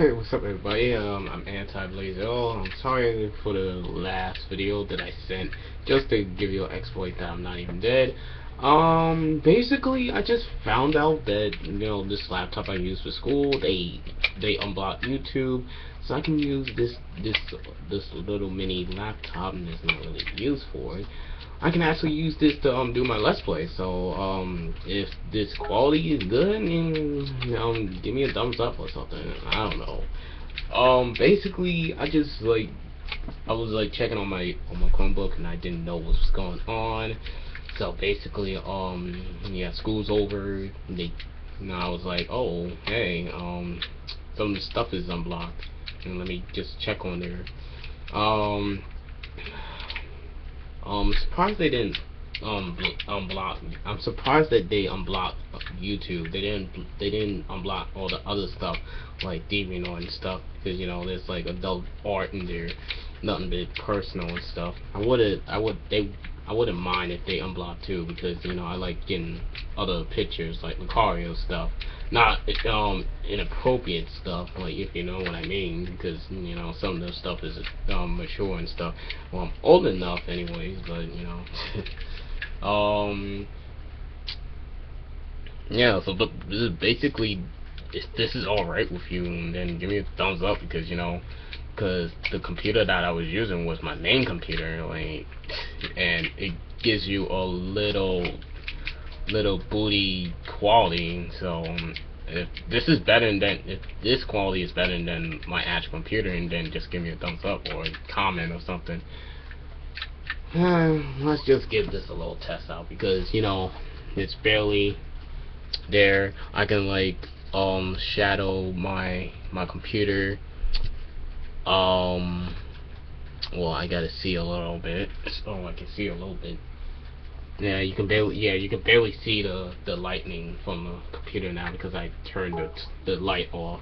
Hey, what's up everybody? Um, I'm Anti Blade Zero. I'm sorry for the last video that I sent just to give you an exploit that I'm not even dead. Um, basically, I just found out that, you know, this laptop I use for school, they, they unblocked YouTube, so I can use this, this, this little mini laptop, and it's not really used for it. I can actually use this to um do my let's play. So um if this quality is good, and um give me a thumbs up or something. I don't know. Um basically I just like I was like checking on my on my Chromebook and I didn't know what was going on. So basically um yeah school's over. They know, I was like oh hey um some stuff is unblocked and let me just check on there. Um um, surprised they didn't um unblock. Me. I'm surprised that they unblocked YouTube. They didn't. They didn't unblock all the other stuff like DeviantArt and stuff because you know there's like adult art in there, nothing but personal and stuff. I would. I would. They. I wouldn't mind if they unblock too because you know I like getting other pictures like Lucario stuff not um inappropriate stuff like if you know what I mean because you know some of the stuff is um mature and stuff. Well I'm old enough anyways but you know. Um yeah so but this is basically if this is alright with you then give me a thumbs up because you know because the computer that I was using was my main computer like and it gives you a little little booty quality. So um, if this is better than if this quality is better than my actual computer, and then just give me a thumbs up or a comment or something. let's just give this a little test out because you know it's barely there. I can like um shadow my my computer. Um, well, I gotta see a little bit. Oh, I can see a little bit. Yeah, you can barely yeah you can barely see the the lightning from the computer now because I turned the the light off.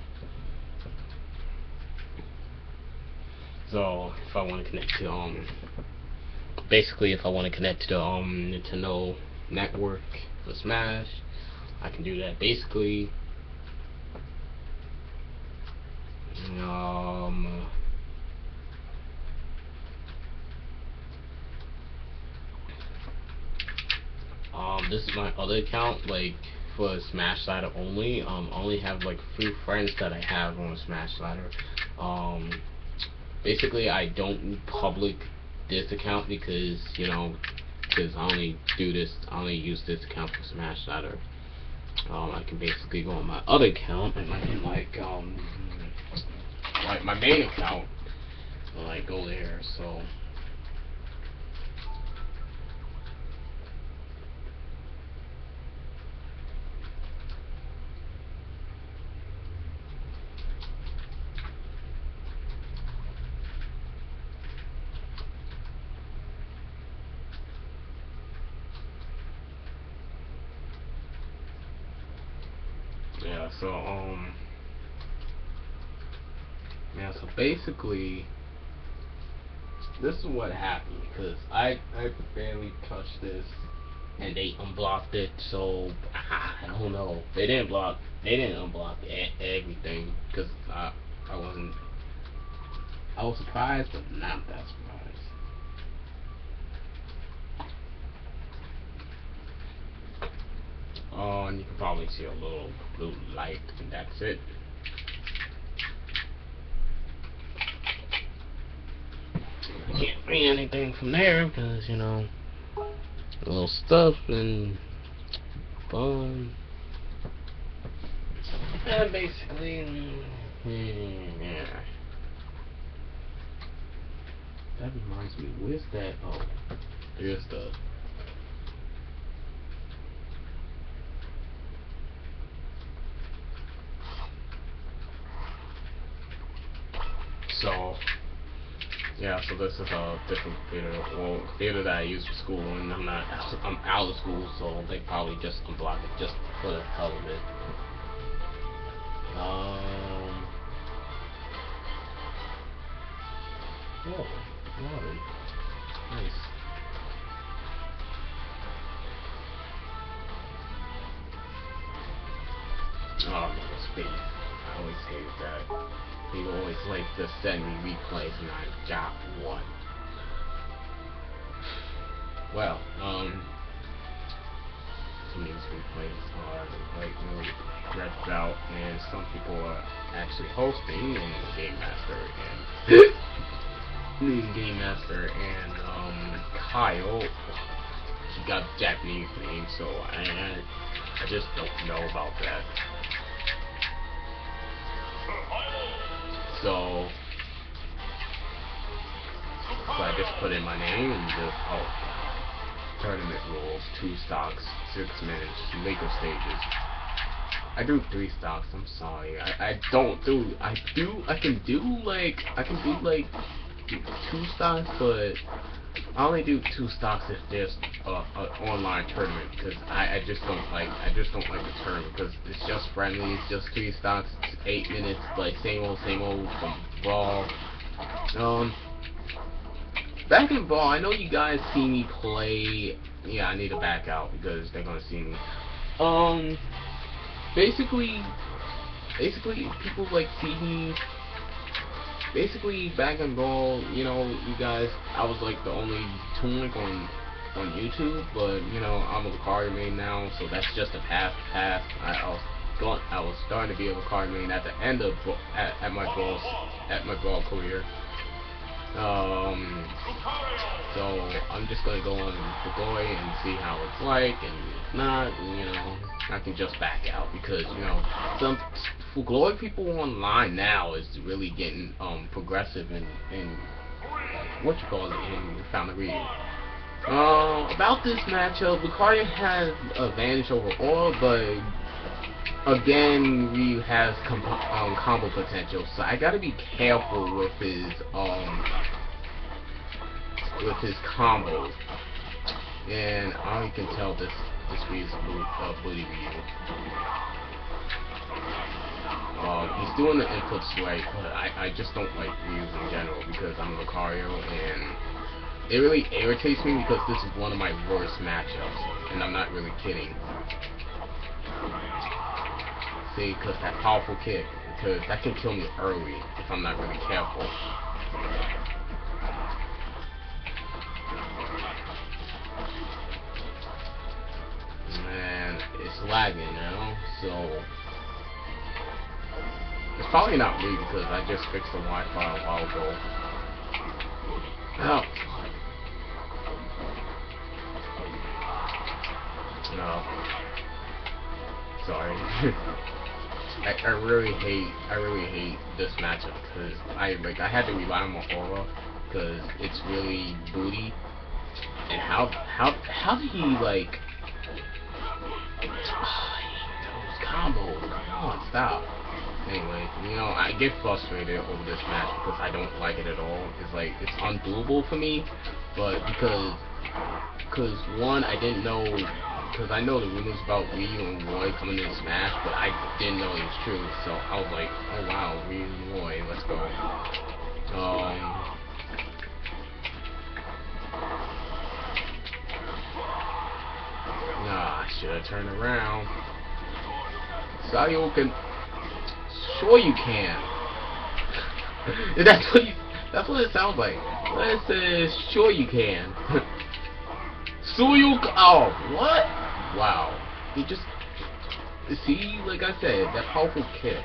So if I want to connect to um basically if I want to connect to the um Nintendo network for Smash, I can do that. Basically, um. um this is my other account like for Smash Ladder only. Um I only have like few friends that I have on Smash Ladder um basically I don't public this account because you know because I only do this I only use this account for Smash Ladder um I can basically go on my other account and I can like um like my main account like go there so yeah so um yeah so basically this is what happened because I I barely touched this and they unblocked it so I, don't know they didn't block they didn't unblock everything because I I wasn't I was surprised but not that surprised Oh, and you can probably see a little blue light, and that's it. I can't read anything from there because, you know, a little stuff and fun. And basically, mm, yeah. That reminds me, where's that? Oh, there's the So, yeah, so this is a different theater, well, theater that I use for school, and I'm not, I'm out of school, so they probably just unblock it just for the hell of it. Um, oh, water, nice. Oh, no, speed. I always hated that. He always liked to send me replays and I've got one. Well, um, some of these replays are like really stretched out, and some people are actually hosting in Game Master and Game Master and um Kyle. He got Japanese name, so I I just don't know about that. So, so I just put in my name and just oh tournament rules, two stocks, six minutes, Lego stages. I do three stocks, I'm sorry. I, I don't do I do I can do like I can do like two stocks but I only do two stocks if there's a, a online tournament because I, I just don't like I just don't like the tournament because it's just friendly. It's just three stocks, eight minutes, like same old same old from brawl. Um, back in Brawl, I know you guys see me play. Yeah, I need to back out because they're gonna see me. Um, basically, basically people like see me basically back in Brawl, you know, you guys, I was like the only tunic on on YouTube, but you know, I'm a Lucario main now, so that's just a past past. I, I was going, I was starting to be a Lucario main at the end of at, at my Brawl at my Brawl career. Um, so I'm just gonna go on Fugoy and see how it's like, and if not, you know, I can just back out because you know some Fugoy people online now is really getting um progressive and and what you call it in Reed. Uh, about this matchup, Lucario has advantage over all, but again, Ryu has um, combo potential, so I gotta be careful with his um with his combos. And I can tell this this a uh, booty Ryu. Um, he's doing the inputs right, but I, I just don't like Ryu's in general because I'm Lucario and it really irritates me because this is one of my worst matchups, and I'm not really kidding. Because that powerful kick, because that can kill me early if I'm not really careful. Man, it's lagging now, so it's probably not me because I just fixed the Wi-Fi a while ago. Oh. No. Sorry. I, I really hate I really hate this matchup because I like I had to rely on aura because it's really booty. And how how how did he like those combos come on stop. Anyway you know I get frustrated over this match because I don't like it at all. It's like it's undoable for me but because because one I didn't know because I know the rumors about Ryu and Roy coming in Smash, but I didn't know it was true. So I was like, oh wow, Ryu and Roy, let's go. Um. Nah, I should have turned around. Sayo can. Sure you can. that's what you, that's what it sounds like. It says, sure you can. Suyu. Oh, what? Wow. He just. See, like I said, that powerful kick.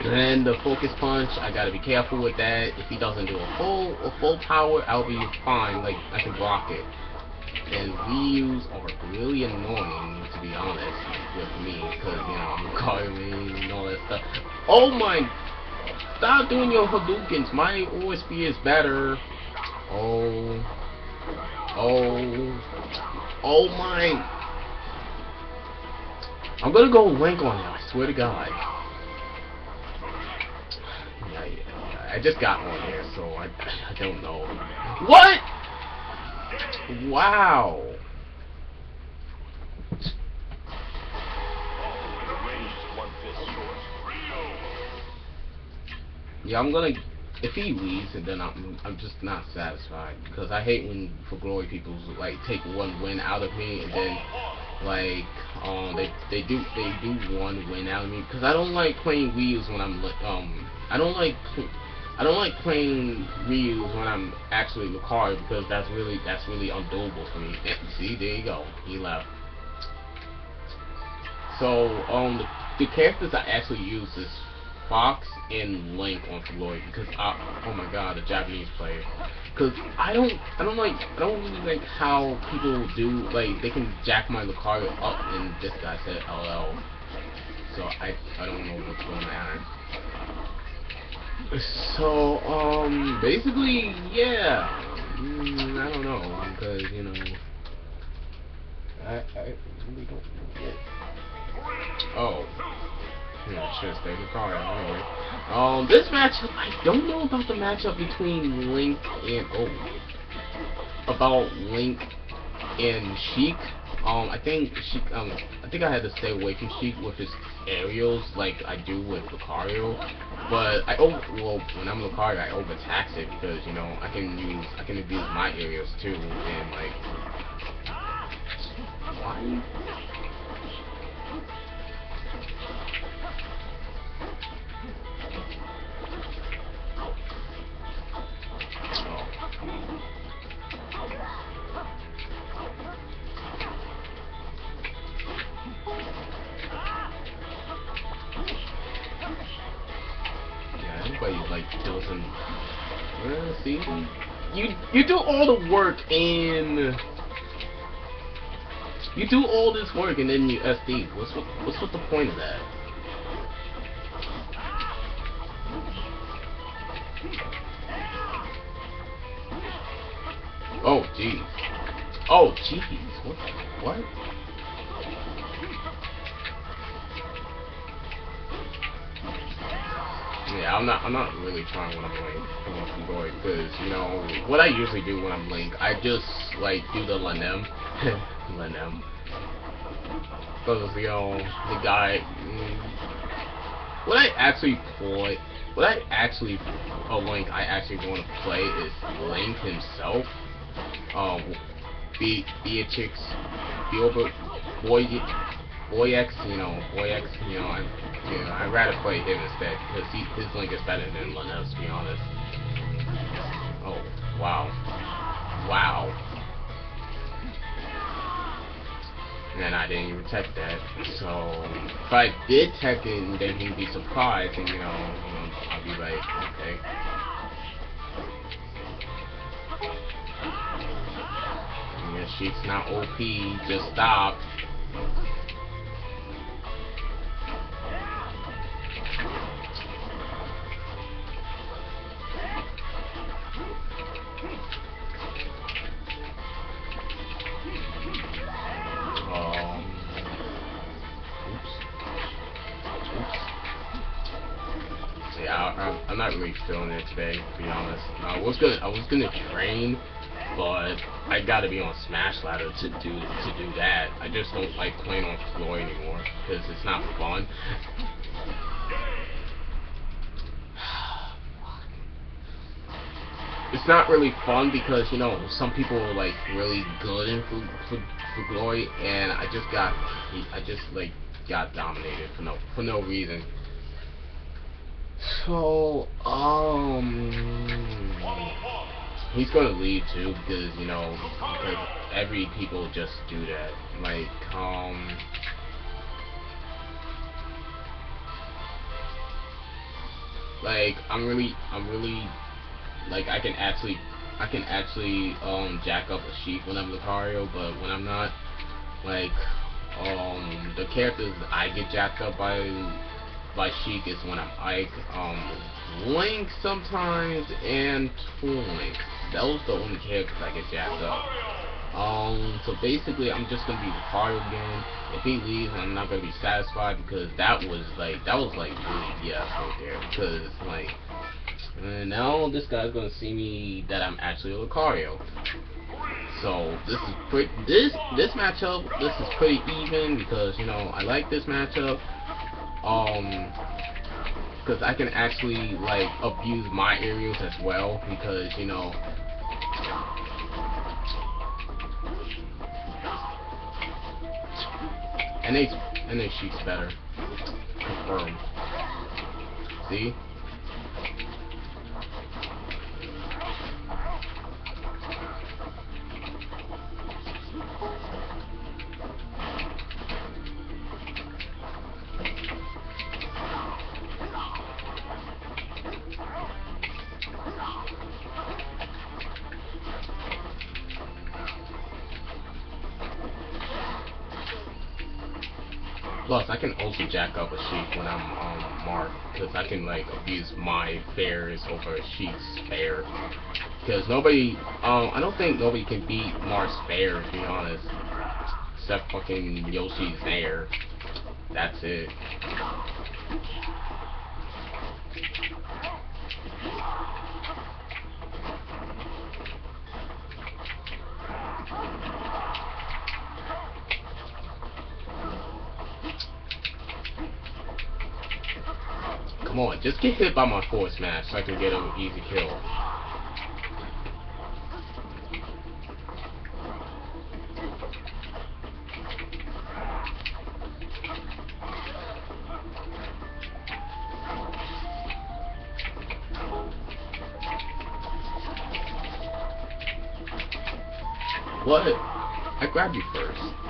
And then the focus punch, I gotta be careful with that. If he doesn't do a full a full power, I'll be fine. Like I can block it. And Ryu's are really annoying, to be honest, with me, because you know I'm calling and all that stuff. Oh my! Stop doing your Hadoukens. My OSB is better. Oh. Oh. Oh my. I'm gonna go link on him, I swear to God. I just got one here, so I, I don't know. What? Wow. Yeah, I'm gonna if he leaves, and then I'm I'm just not satisfied because I hate when for glory people like take one win out of me and then like um they they do they do one win out of me because I don't like playing Wheels when I'm um I don't like I don't like playing Ryu's when I'm actually the Lucario because that's really that's really undoable for me. See, there you go. He left. So um the, the characters I actually use is Fox and Link on Floyd because I, oh my god, the Japanese player. Cause I don't, I don't like, I don't really like how people do, like, they can jack my Lucario up and this guy said LL. So I, I don't know what's going on. So, um, basically, yeah. Mm, I don't know, because, you know, I, I really don't get. Oh. In the car anyway. Um, this matchup, I don't know about the matchup between Link and, oh, about Link and Sheik. Um, I think Sheik, um, I think I had to stay away from Sheik with his aerials like I do with Lucario. But I over, well, when I'm Lucario, I overtax it because, you know, I can use, I can abuse my aerials too, and like, why? See, you you do all the work and you do all this work and then you SD. What's what, what's what the point of that? What I usually do when I'm Link. I just like do the Lanem, Lanem. Because you know the guy. Mm, what I actually play, what I actually a Link I actually want to play is Link himself. Um, be Beatrix, Gilbert, Boy, Boy X, you know, Boy X, you know, I, you know, I'd rather play him instead because he, his link is better than Lanez, to be honest. Oh, wow, wow. And I didn't even tech that. So if I did tech it, then he'd be surprised, and you know, I'd be like, okay. Yeah, she's not OP. Just stop. Feeling it today, to be honest. I was gonna, I was gonna train, but I gotta be on Smash Ladder to do to do that. I just don't like playing on floor anymore because it's not fun. It's not really fun because you know some people are like really good in for, for, glory, and I just got, I just like got dominated for no for no reason. So, um, he's gonna leave too because you know because every people just do that. Like, um. Like I'm really, I'm really, like I can actually, I can actually um jack up a Sheik when I'm Lucario, but when I'm not, like, um, the characters I get jacked up by by Sheik is when I'm Ike, um, Link sometimes, and Toon Link. Those the only characters I get jacked up. Um, so basically, I'm just gonna be Lucario again. If he leaves, I'm not gonna be satisfied because that was like, that was like really BS right there. Because like, and now this guy's gonna see me that I'm actually a Lucario. So this is pretty. This this matchup, this is pretty even because you know I like this matchup um because I can actually like abuse my aerials as well because you know and they and NA Sheik's better. Confirm. See? I can also jack up a Sheik when I'm on Marth, because I can, like, abuse my fairs over a Sheik's fair. Because nobody, um, I don't think nobody can beat Marth's fair, to be honest. Except fucking Yoshi's there. That's it. Come just get hit by my force smash so I can get him an easy kill. What? I grabbed you first.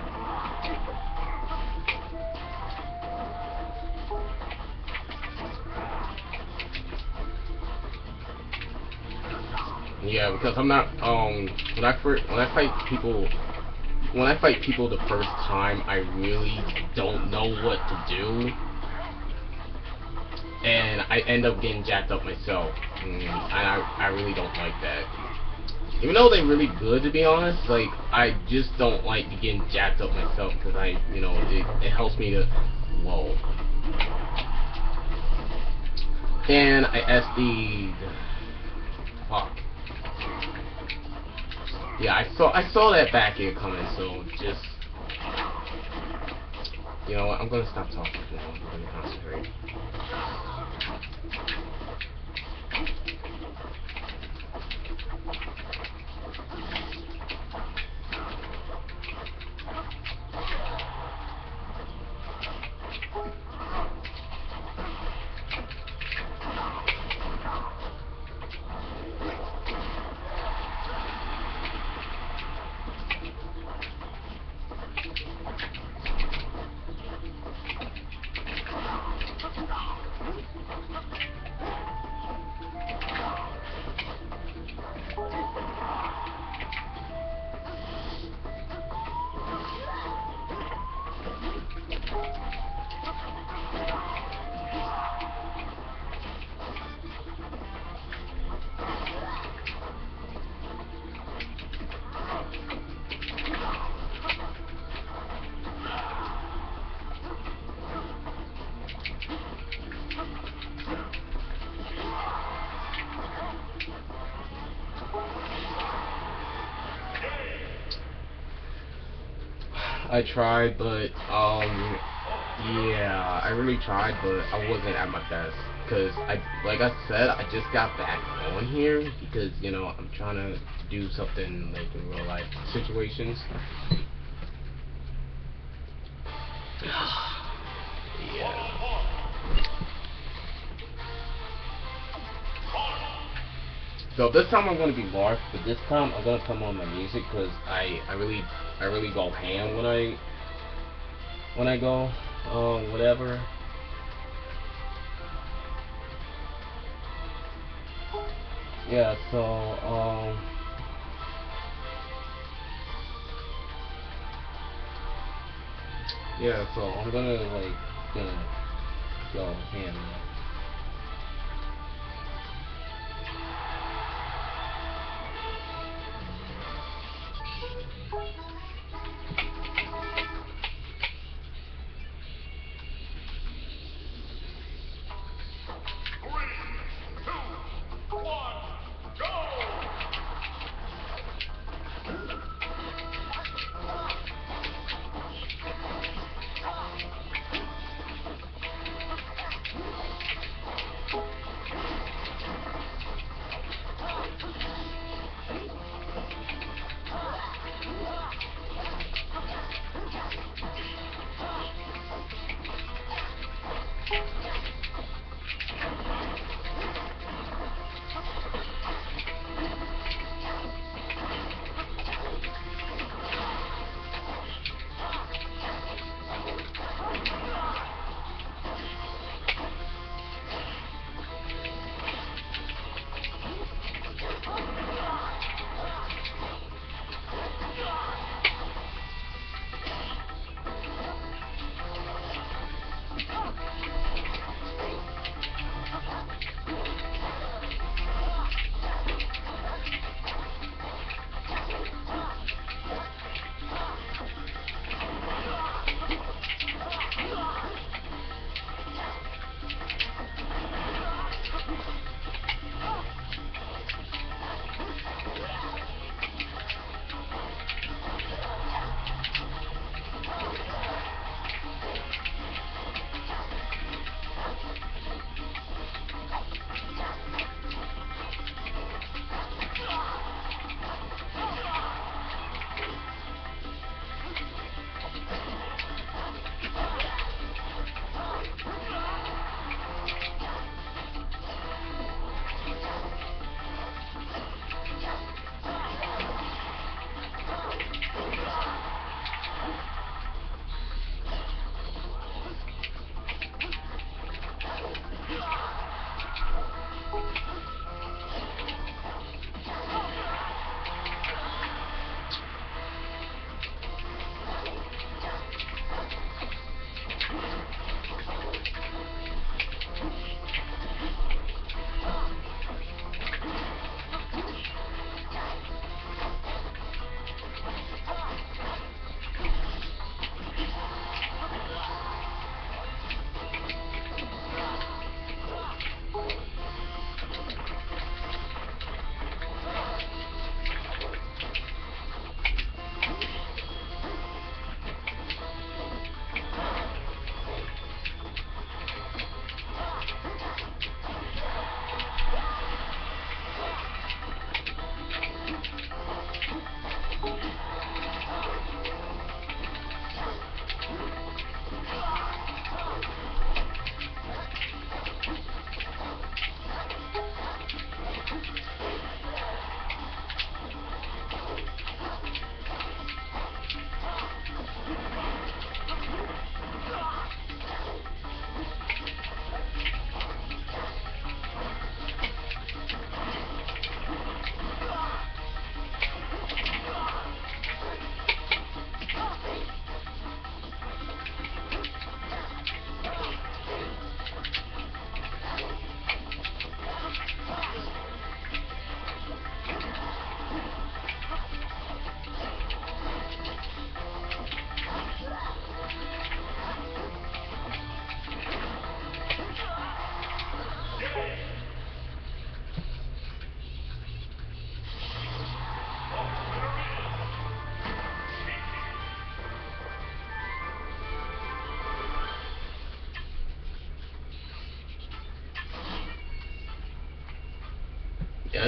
Because I'm not um when I first when I fight people when I fight people the first time I really don't know what to do. And I end up getting jacked up myself. Mm, and I I really don't like that. Even though they're really good to be honest, like I just don't like getting jacked up myself because I you know it, it helps me to whoa. And I SD'd Yeah, I saw I saw that back end coming, so just you know what, I'm gonna stop talking now. I'm gonna concentrate. I tried, but um, yeah, I really tried, but I wasn't at my best. Cause I, like I said, I just got back on here because you know I'm trying to do something like in real life situations. So this time I'm gonna be Marth, but this time I'm gonna come on my music because I I really I really go ham when I when I go um whatever. Yeah, so um Yeah, so I'm gonna like gonna go ham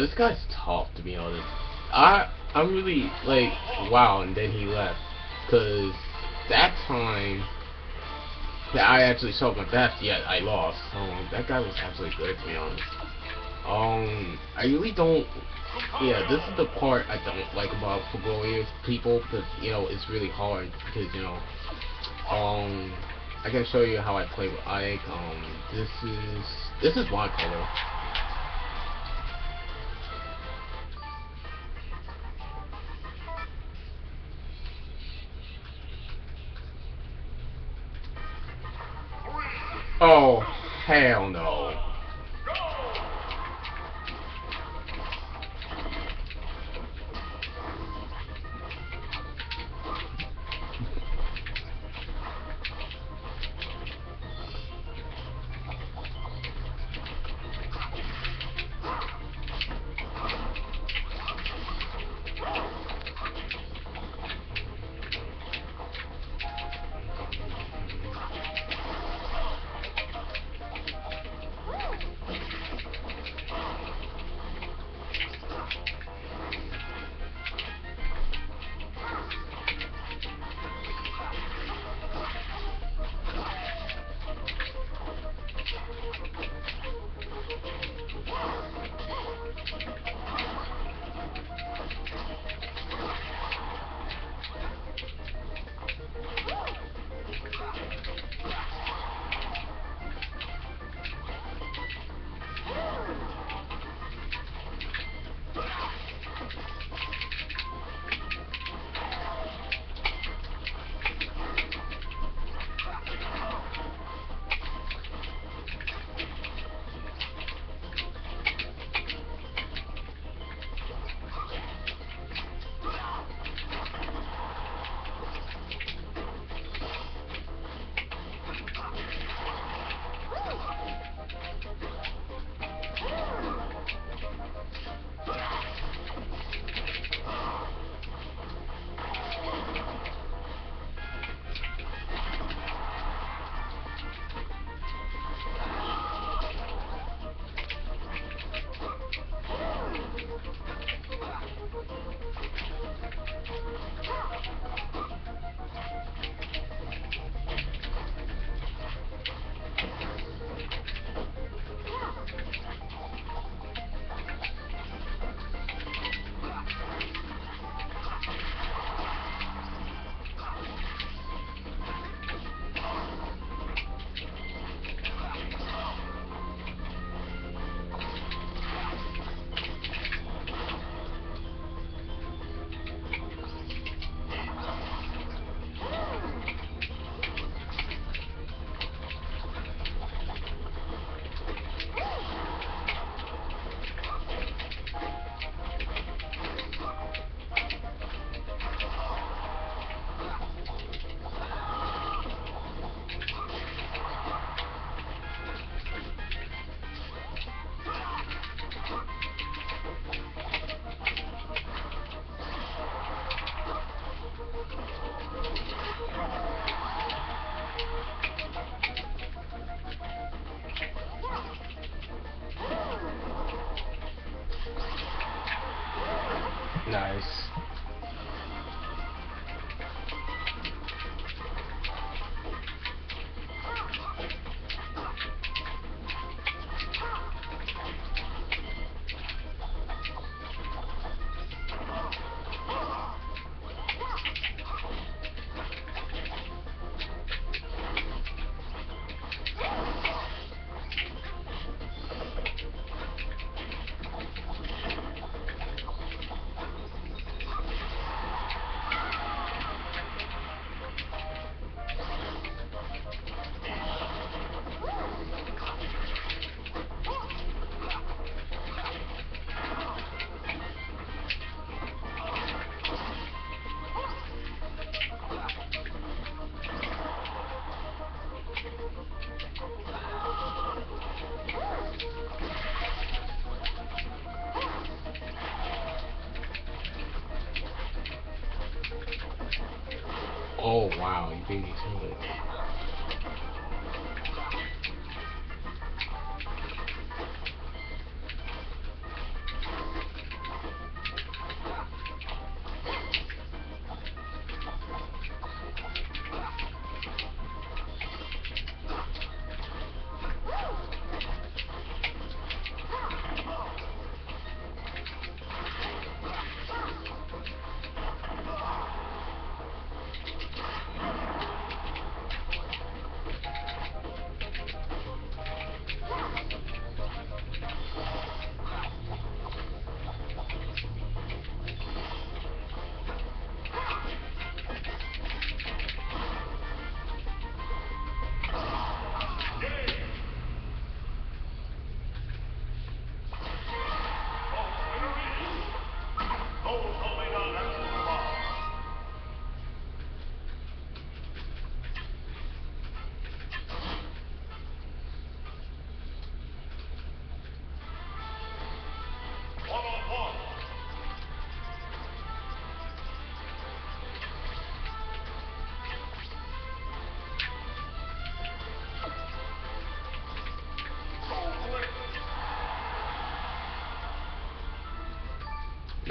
This guy's tough to be honest. I I'm really like wow, and then he left because that time that I actually showed my best, yet I lost. So that guy was absolutely good to be honest. Um, I really don't. Yeah, this is the part I don't like about Fugoya people because you know it's really hard because you know, um, I can show you how I play with Ike. Um, this is this is my color.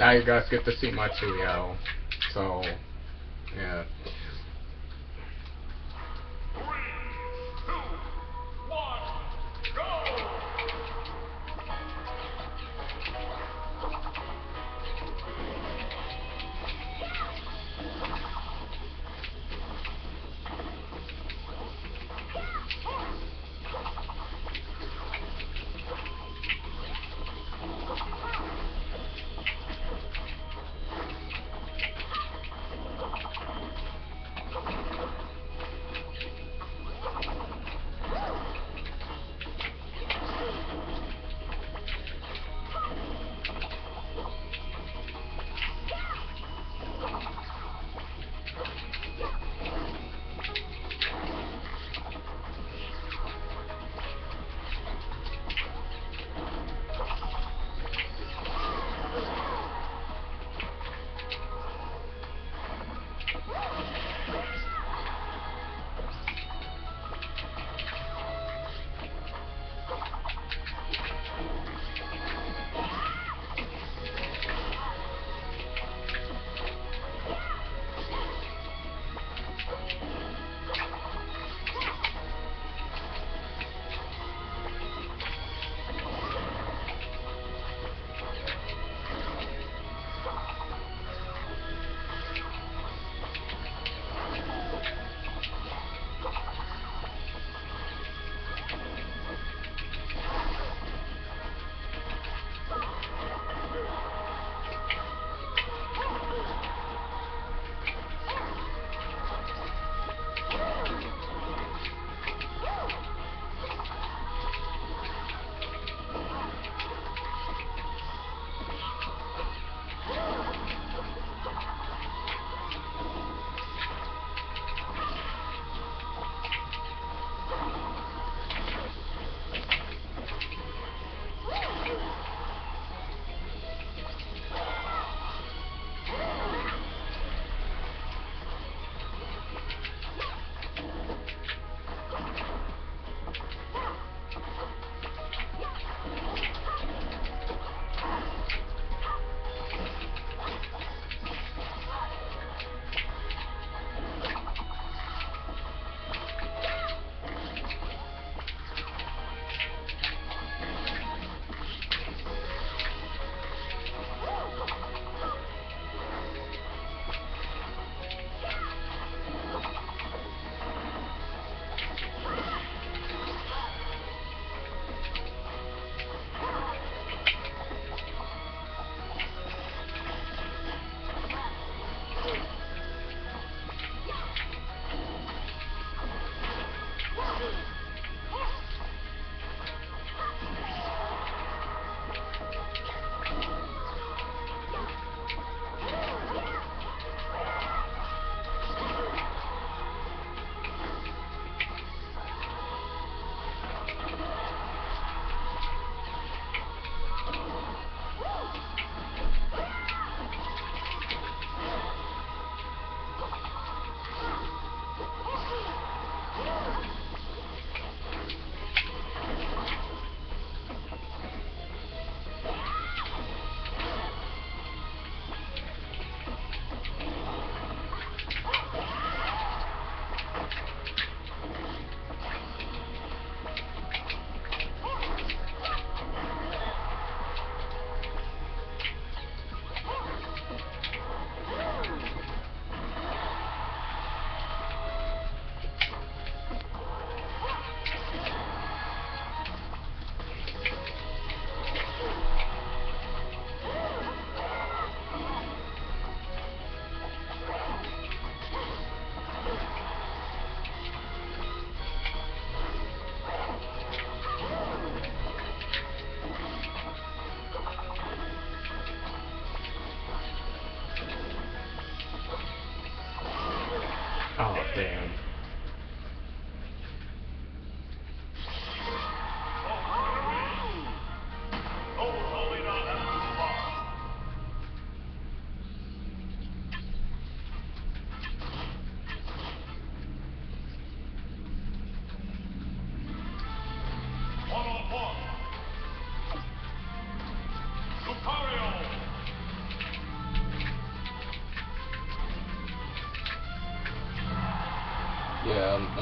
Now you guys get to see my trio. So,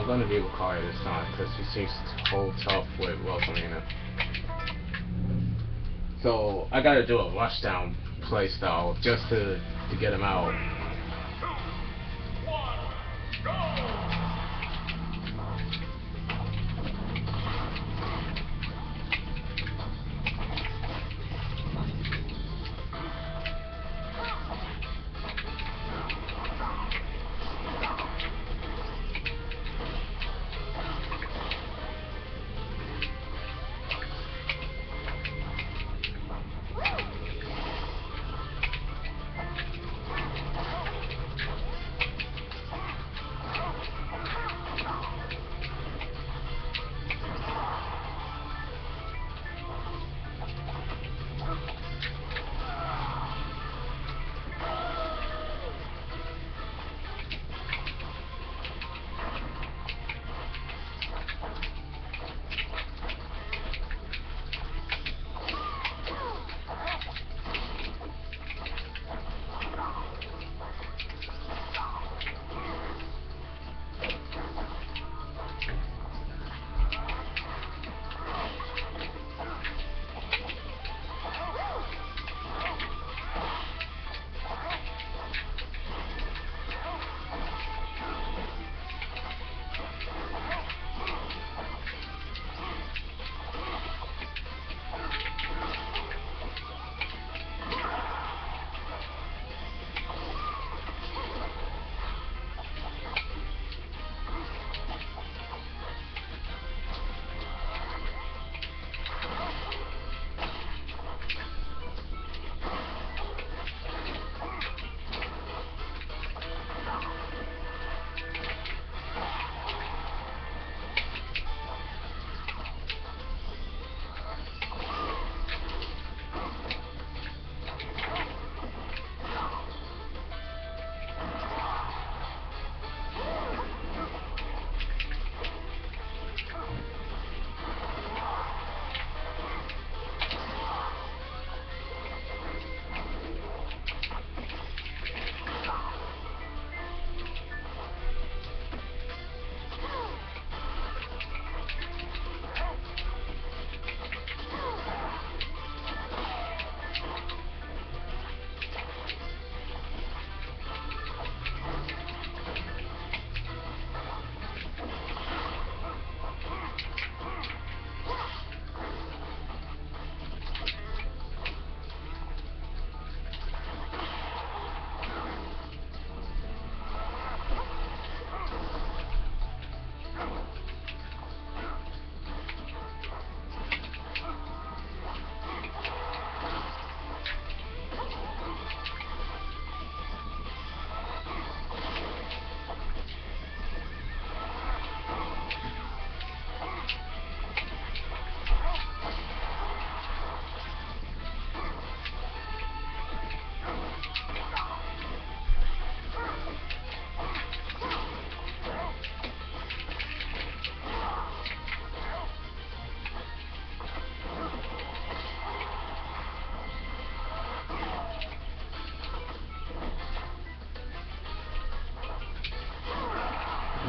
I'm gonna be Kari this time because he seems to hold tough with him. So I gotta do a rushdown playstyle just to to get him out.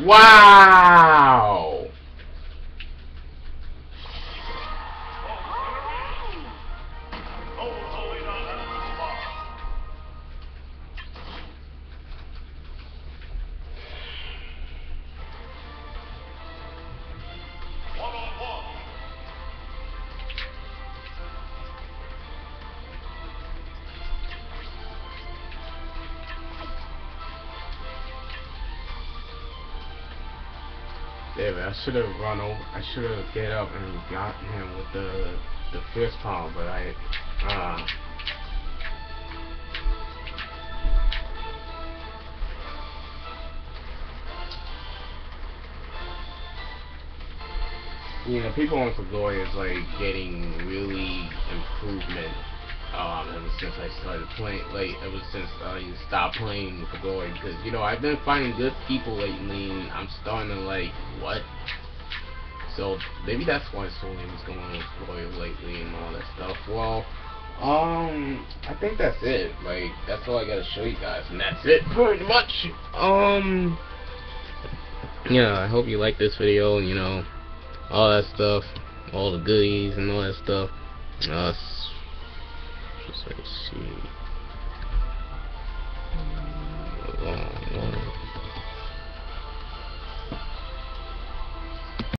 Wow! David, I should have run over. I should have get up and gotten him with the the fist palm, but I, uh, you know, people on Kagoi is like getting really improvement. Um, ever since I started playing, like ever since I stopped playing Kagoi, because you know I've been finding good people lately, and I'm starting to like what. So maybe that's why so was going on with Kagoi lately and all that stuff. Well, um, I think that's it. Like that's all I gotta show you guys, and that's it pretty much. Um. yeah, I hope you like this video. And, you know, all that stuff, all the goodies and all that stuff. Uh, s- just like, see.